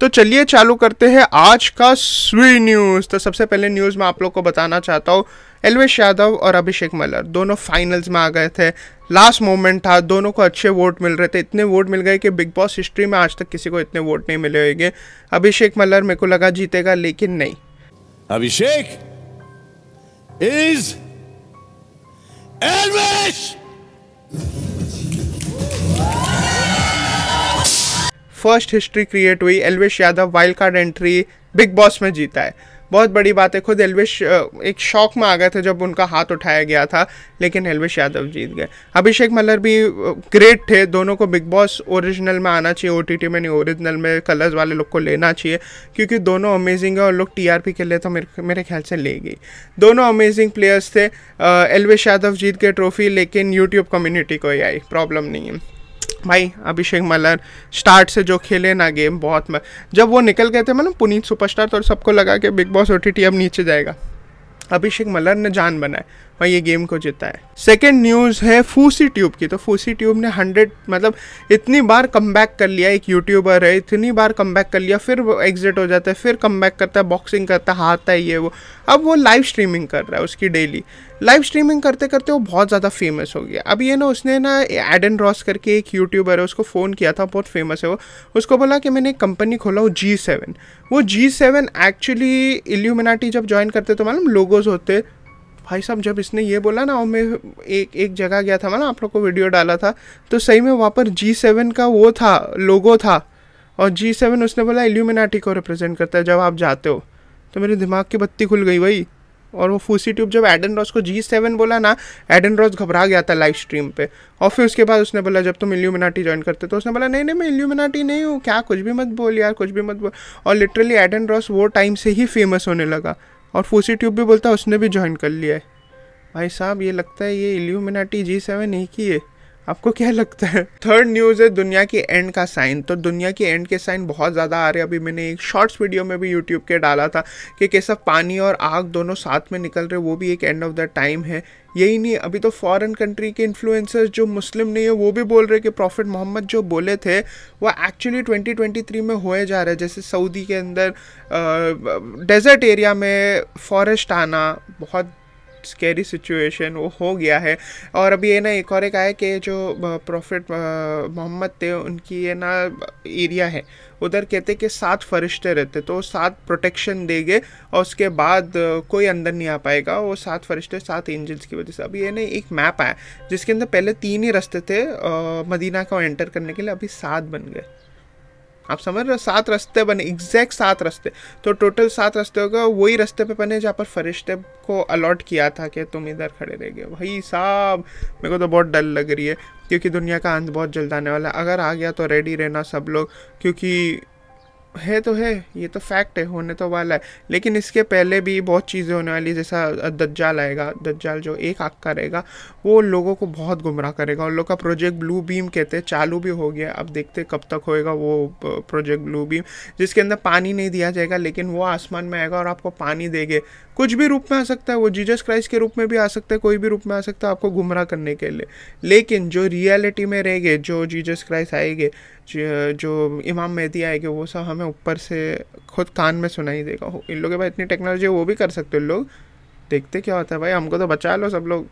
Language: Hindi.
तो चलिए चालू करते हैं आज का स्वी न्यूज़। तो सबसे पहले न्यूज़ में आप लोग को बताना चाहता हूँ, एलवेश यादव और अभिषेक मल्लर, दोनों फाइनल्स में आ गए थे। लास्ट मोमेंट था, दोनों को अच्छे वोट मिल रहे थे। इतने वोट मिल गए कि बिग बॉस हिस्ट्री में आज तक किसी को इतने वोट नहीं मिले होंगे। अभिषेक मल्लर मेरे को लगा जीतेगा, लेकिन नहीं। Abhishek is Elvish first history create हुई, Elvish Yadav wild card entry Bigg Boss में जीता है। बहुत बड़ी बात है, खुद एलविश एक शौक में आ गए थे जब उनका हाथ उठाया गया था, लेकिन एलविश यादव जीत गए। अभिषेक मल्लर भी ग्रेट थे, दोनों को बिग बॉस ओरिजिनल में आना चाहिए ओटीटी में नहीं ओरिजिनल में कलर्स वाले लोग को लेना चाहिए, क्योंकि दोनों अमेजिंग है और लोग टी के लिए तो मेरे मेरे ख्याल से ले गई दोनों अमेजिंग प्लेयर्स थे एलविश यादव जीत गए ट्रॉफी लेकिन यूट्यूब कम्युनिटी को ही आई प्रॉब्लम नहीं है। भाई, अभिषेक मलर स्टार्ट से जो खेले ना गेम, बहुत म... जब वो निकल गए थे मतलब पुनीत सुपरस्टार तो सबको लगा कि बिग बॉस ओ अब नीचे जाएगा। अभिषेक मलर ने जान बनाए और ये गेम को जीता है। सेकेंड न्यूज़ है फूसी ट्यूब की तो फूसी ट्यूब ने हंड्रेड मतलब इतनी बार कम कर लिया, एक यूट्यूबर है, इतनी बार कम कर लिया, फिर एग्जिट हो जाता है, फिर कम करता है बॉक्सिंग करता है, हारता है ये वो। अब वो लाइव स्ट्रीमिंग कर रहा है उसकी डेली लाइव स्ट्रीमिंग करते करते वो बहुत ज़्यादा फ़ेमस हो गया। अब ये ना उसने ना एडन रॉस करके एक यूट्यूबर है, उसको फ़ोन किया था, बहुत फ़ेमस है वो। उसको बोला कि मैंने एक कंपनी खोला, वो जी सेवन वो जी सेवन एक्चुअली इल्यूमिनाटी जब ज्वाइन करते तो मालूम लोगोज होते। भाई साहब, जब इसने ये बोला ना और मैं एक एक जगह गया था ना आप लोग को वीडियो डाला था तो सही में वहाँ पर जी सेवन का वो था लोगो था। और जी सेवन उसने बोला इल्यूमिनाटी को रिप्रेजेंट करता है, जब आप जाते हो। तो मेरे दिमाग की बत्ती खुल गई भाई और वो फूसी ट्यूब जब एडन रॉस को जी सेवन बोला ना एडन रॉस घबरा गया था लाइव स्ट्रीम पे। और फिर उसके बाद उसने बोला, जब तुम इल्यूमिनाटी ज्वाइन करते तो उसने बोला, नहीं नहीं, मैं इल्यूमिनाटी नहीं हूँ। क्या, कुछ भी मत बोल यार, कुछ भी मत बोल। और लिटरली एडन रॉस वो टाइम से ही फ़ेमस होने लगा। और फूसी ट्यूब भी बोलता, उसने भी ज्वाइन कर लिया है। भाई साहब, ये लगता है ये इल्यूमिनाटी जी सेवन ही है। आपको क्या लगता है? थर्ड न्यूज़ है, दुनिया की एंड का साइन तो दुनिया की एंड के साइन बहुत ज़्यादा आ रहे हैं। अभी मैंने एक शॉर्ट्स वीडियो में भी यूट्यूब के डाला था कि कैसा पानी और आग दोनों साथ में निकल रहे वो भी एक एंड ऑफ़ द टाइम है। यही नहीं, अभी तो फॉरेन कंट्री के इन्फ्लुएंसर्स जो मुस्लिम नहीं है, वो भी बोल रहे कि प्रॉफिट मोहम्मद जो बोले थे, वो एक्चुअली 2023 में होए जा रहे हैं। जैसे सऊदी के अंदर डेजर्ट एरिया में फॉरेस्ट आना, बहुत स्केरी सिचुएशन वो हो गया है। और अभी ये ना एक और एक आया कि जो प्रॉफिट मोहम्मद थे, उनकी ये ना एरिया है। उधर कहते कि सात फरिश्ते रहते तो सात प्रोटेक्शन देंगे और उसके बाद कोई अंदर नहीं आ पाएगा। वो सात फरिश्ते, सात एंजल्स की वजह से। अभी ये ना एक मैप आया, जिसके अंदर पहले तीन ही रास्ते थे मदीना को एंटर करने के लिए, अभी सात बन गए। आप समझ रहे हो? सात रास्ते बने एग्जैक्ट सात रास्ते। तो टोटल सात रास्ते होगा वही रास्ते पे बने जहाँ पर फरिश्ते को अलॉट किया था कि तुम इधर खड़े रह गए भाई साहब, मेरे को तो बहुत डर लग रही है, क्योंकि दुनिया का अंत बहुत जल्द आने वाला है। अगर आ गया तो रेडी रहना सब लोग, क्योंकि है तो है, ये तो फैक्ट है, होने तो वाला है। लेकिन इसके पहले भी बहुत चीज़ें होने वाली, जैसा दज्जाल आएगा, दज्जाल जो एक आग का रहेगा, वो लोगों को बहुत गुमराह करेगा। उन लोग का प्रोजेक्ट ब्लू बीम कहते हैं, चालू भी हो गया, अब देखते कब तक होएगा वो प्रोजेक्ट ब्लू बीम जिसके अंदर पानी नहीं दिया जाएगा, लेकिन वो आसमान में आएगा और आपको पानी देंगे। कुछ भी रूप में आ सकता है, वो जीजस क्राइस्ट के रूप में भी आ सकता है, कोई भी रूप में आ सकता है आपको गुमराह करने के लिए। लेकिन जो रियलिटी में रहेंगे, जो जीजस क्राइस्ट आएँगे जो इमाम मेहदी आएँगे, वो सब हमें ऊपर से खुद कान में सुनाई देगा। इन लोगों के पास इतनी टेक्नोलॉजी वो भी कर सकते हैं लोग। देखते क्या होता है भाई, हमको तो बचा लो सब लोग।